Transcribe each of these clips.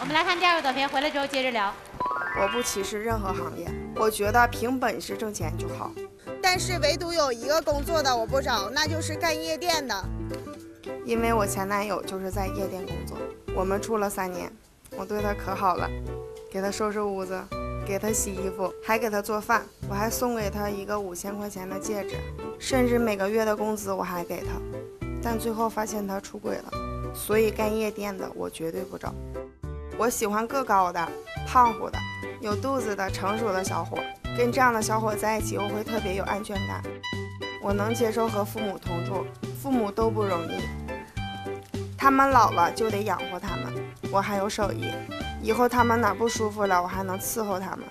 我们来看第二个短片，回来之后接着聊。我不歧视任何行业，我觉得凭本事挣钱就好。但是唯独有一个工作的我不找，那就是干夜店的。因为我前男友就是在夜店工作，我们处了三年，我对他可好了，给他收拾屋子，给他洗衣服，还给他做饭，我还送给他一个五千块钱的戒指，甚至每个月的工资我还给他。但最后发现他出轨了，所以干夜店的我绝对不找。我喜欢个高的、胖乎的、有肚子的成熟的小伙，跟这样的小伙在一起，我会特别有安全感。我能接受和父母同住，父母都不容易，他们老了就得养活他们，我还有手艺，以后他们哪不舒服了，我还能伺候他们。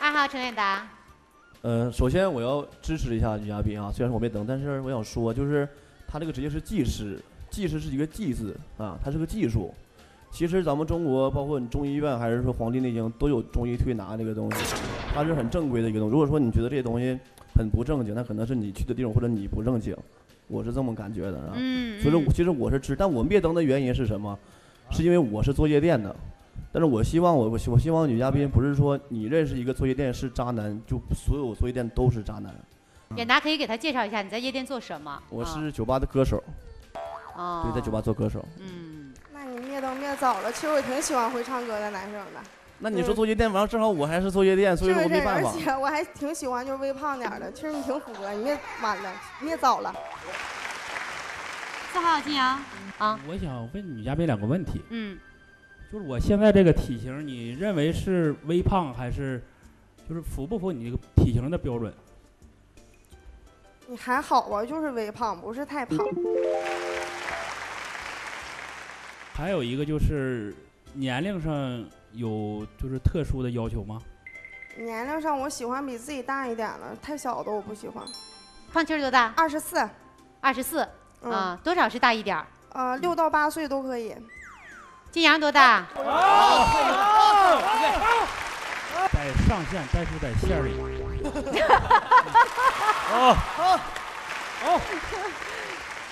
二号陈远达，呃，首先我要支持一下女嘉宾啊，虽然说我没登，但是我想说，就是他这个职业是技师，技师是一个技字啊，它是个技术。其实咱们中国，包括你中医院还是说《黄帝内经》，都有中医推拿这个东西，它是很正规的一个东西。如果说你觉得这些东西很不正经，那可能是你去的地方或者你不正经，我是这么感觉的啊。嗯所以说，其实我是知，但我灭灯的原因是什么？是因为我是做夜店的，但是我希望我我希我希望女嘉宾不是说你认识一个做夜店是渣男，就所有做夜店都是渣男。远达可以给他介绍一下你在夜店做什么？我是酒吧的歌手，哦，对，在酒吧做歌手。嗯，那你灭灯灭早了，其实我挺喜欢会唱歌的男生的。那你说做夜店，完了正好我还是做夜店，所以说我没办法而且我还挺喜欢就是微胖点的。其实你挺符合，你灭晚了，灭早了。四号金阳啊，我想问女嘉宾两个问题，嗯，就是我现在这个体型，你认为是微胖还是就是符不符你这个体型的标准？你还好吧？就是微胖，不是太胖。还有一个就是年龄上有就是特殊的要求吗？年龄上我喜欢比自己大一点的，太小的我不喜欢。胖秋儿多大？二十四。二十四嗯啊，多少是大一点儿？呃，六到八岁都可以。金阳多大？在上线，但是在线儿里。哦哦，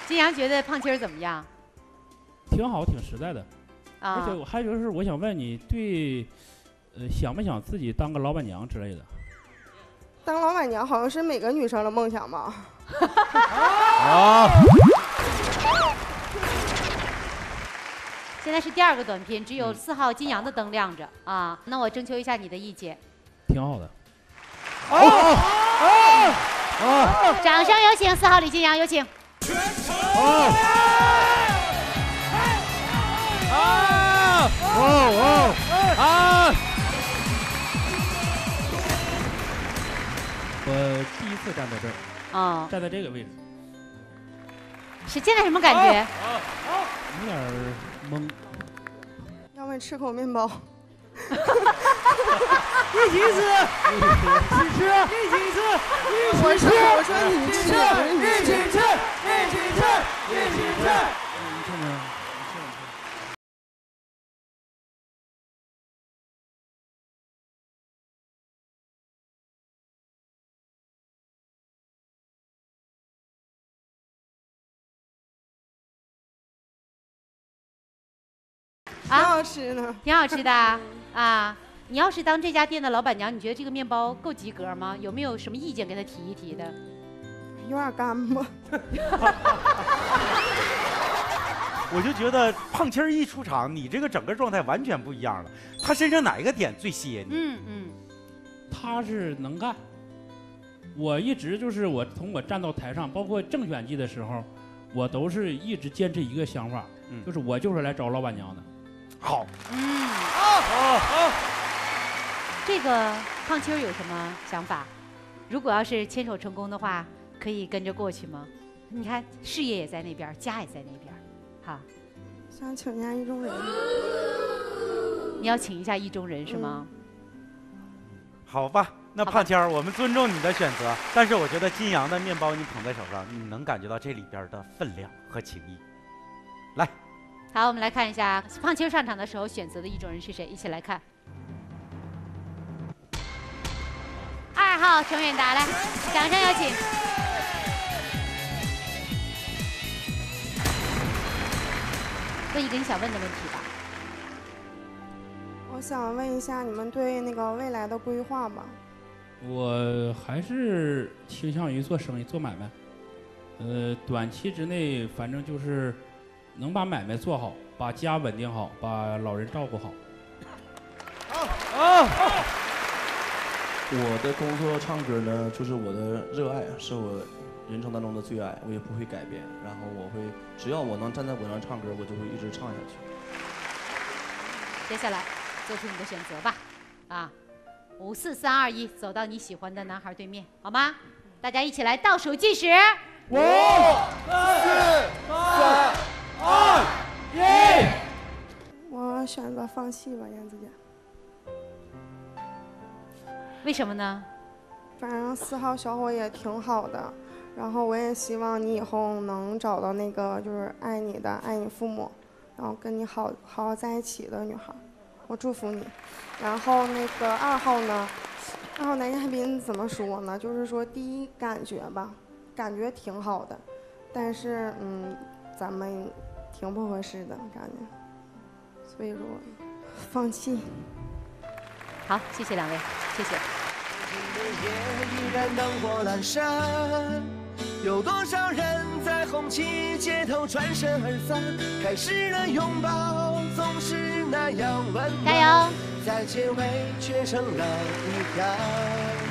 金阳觉得胖秋儿怎么样？挺好，挺实在的。啊而且我还有就是，我想问你，对，呃，想不想自己当个老板娘之类的？当老板娘好像是每个女生的梦想吧？啊，现在是第二个短片，只有四号金阳的灯亮着啊。那我征求一下你的意见，挺好的。掌声有请四号李金阳，有请。啊！哦哦啊！我第一次站在这儿，哦，站在这个位置，是现在什么感觉？有点懵。要不你吃口面包？一起吃，一起吃，一起吃，一起吃，一起吃一起吃，一起吃，一起吃。挺好吃的。挺好吃的啊啊！你要是当这家店的老板娘，你觉得这个面包够及格吗？有没有什么意见给他提一提的？有点干吧？我就觉得胖青儿一出场，你这个整个状态完全不一样了。他身上哪一个点最吸引你？嗯嗯，他是能干。我一直就是我从我站到台上，包括正选季的时候，我都是一直坚持一个想法，嗯就是我就是来找老板娘的。好，嗯，好好。好这个胖秋儿有什么想法？如果要是牵手成功的话，可以跟着过去吗？你看事业也在那边儿，家也在那边儿，好，想请下意中人。你要请一下意中人是吗？好吧，那胖青儿，我们尊重你的选择，但是我觉得金阳的面包你捧在手上，你能感觉到这里边的分量和情谊。来，好，我们来看一下胖秋上场的时候选择的意中人是谁，一起来看。二号程远达来，掌声有请。问一个你想问的问题吧。我想问一下你们对那个未来的规划吧。我还是倾向于做生意、做买卖。呃，短期之内，反正就是能把买卖做好，把家稳定好，把老人照顾好。好，好，好！我的工作唱歌呢，就是我的热爱，是我人生当中的最爱，我也不会改变。然后我会，只要我能站在舞台上唱歌，我就会一直唱下去。接下来做出你的选择吧，啊，五四三二一，走到你喜欢的男孩对面，好吗？大家一起来倒数计时，五、四、三、二、一。我选择放弃吧，燕子姐。为什么呢？反正四号小伙也挺好的，然后我也希望你以后能找到那个就是爱你的、爱你父母，然后跟你好好好在一起的女孩，我祝福你。然后那个二号呢，二号男嘉宾怎么说呢？就是说第一感觉吧，感觉挺好的，但是嗯，咱们挺不合适的感觉，所以说放弃。好，谢谢两位，谢谢。依然灯火阑珊，有多少人在红旗街头转身而散？开始的拥抱总是那样温暖，加油！再结尾却成了遗憾。